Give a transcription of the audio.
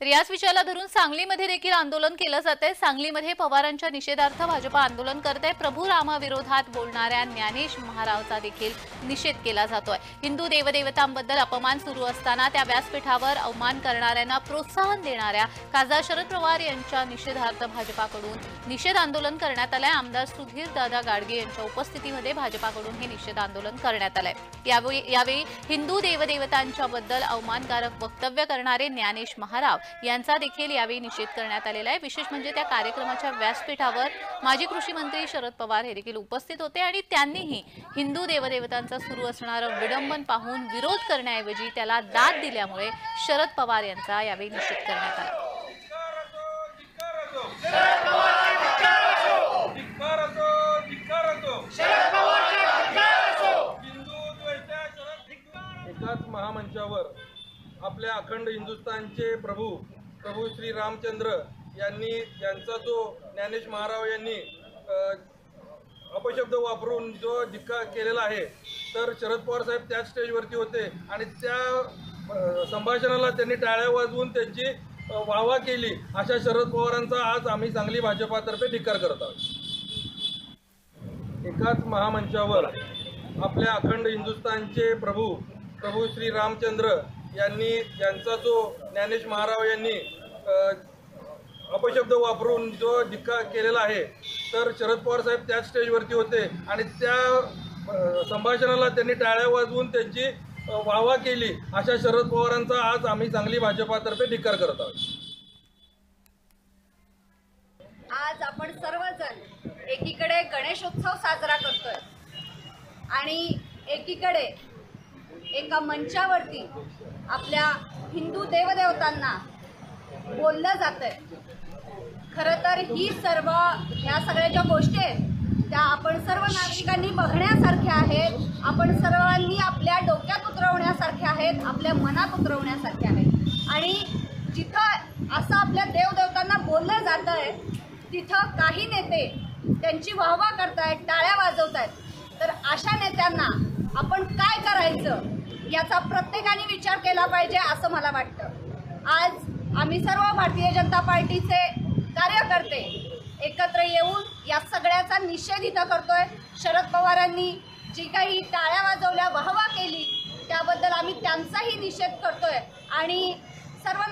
तर याच विषयाला धरून सांगलीमध्ये देखील आंदोलन केलं जात आहे सांगलीमध्ये पवारांच्या निषेधार्थ भाजपा आंदोलन करत आहे प्रभू रामाविरोधात बोलणाऱ्या ज्ञानेश महारावचा देखील निषेध केला जातोय. हिंदू देवदेवतांबद्दल अपमान सुरू असताना त्या व्यासपीठावर अवमान करणाऱ्यांना प्रोत्साहन देणाऱ्या खासदार शरद पवार यांच्या निषेधार्थ भाजपाकडून निषेध आंदोलन करण्यात आलंय. आमदार सुधीर दादा गाडगे यांच्या उपस्थितीमध्ये भाजपाकडून हे निषेध आंदोलन करण्यात आलंय. यावेळी यावेळी हिंदू देवदेवतांच्या बद्दल अवमानकारक वक्तव्य करणारे ज्ञानेश महाराव यांचा देखील यावेळी निषेध करण्यात आलेला आहे. विशेष म्हणजे त्या कार्यक्रमाच्या व्यासपीठावर माजी कृषी मंत्री शरद पवार हे देखील उपस्थित होते आणि त्यांनीही हिंदू देवदेवतांचा सुरू असणारं विडंबन पाहून विरोध करण्याऐवजी त्याला दाद दिल्यामुळे शरद पवार यांचा यावेळी निषेध करण्यात आला. महामंचावर आपल्या अखंड हिंदुस्थानचे प्रभू प्रभू श्री रामचंद्र यांनी यांचा जो ज्ञानेश महाराव यांनी अपशब्द वापरून जो धिक्कार केलेला आहे तर शरद पवार साहेब त्याच स्टेजवरती होते आणि त्या संभाषणाला त्यांनी टाळ्या वाजवून त्यांची वाहवा केली अशा शरद पवारांचा आज आम्ही सांगली भाजपातर्फे धिक्कार करत आहोत. एकाच महामंचावर आपल्या अखंड हिंदुस्थानचे प्रभू प्रभू श्री रामचंद्र यांनी यांचा जो ज्ञानेश महाराव यांनी अपशब्द वापरून जो धिक्कार केलेला आहे तर शरद पवार साहेब त्याच स्टेजवरती होते आणि त्या संभाषणाला त्यांनी टाळ्या वाजवून त्यांची वाहवा केली अशा शरद पवारांचा आज आम्ही सांगली भाजपातर्फे धिक्कार करत आहोत. आज आपण सर्वजण एकीकडे गणेशोत्सव साजरा करतोय आणि एकीकडे एका मंचावरती आपल्या हिंदू देवदेवतांना बोललं जातंय. खरं तर ही सर्व ह्या सगळ्या ज्या गोष्टी आहेत त्या आपण सर्व नागरिकांनी बघण्यासारख्या आहेत. आपण सर्वांनी आपल्या डोक्यात उतरवण्यासारख्या आहेत आपल्या मनात उतरवण्यासारख्या आहेत. आणि जिथं असं आपल्या देवदेवतांना बोललं जात आहे तिथं काही नेते त्यांची वाहवा करतायत टाळ्या वाजवतायत. तर अशा नेत्यांना आपण काय करायचं? याचा प्रत्येकाने विचार केला पाहिजे असं मला वाटतं. आज आम्ही सर्व भारतीय जनता पार्टीचे कार्यकर्ते एकत्र येऊन या सगळ्याचा निषेध इथं करतोय. शरद पवारांनी जी काही टाळ्या वाजवल्या वाहवा केली त्याबद्दल आम्ही त्यांचाही निषेध करतोय. आणि सर्व